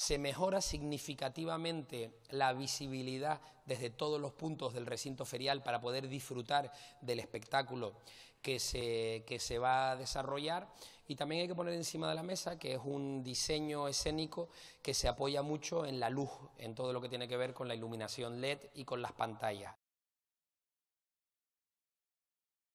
se mejora significativamente la visibilidad desde todos los puntos del recinto ferial para poder disfrutar del espectáculo que se, que se va a desarrollar y también hay que poner encima de la mesa que es un diseño escénico que se apoya mucho en la luz, en todo lo que tiene que ver con la iluminación LED y con las pantallas.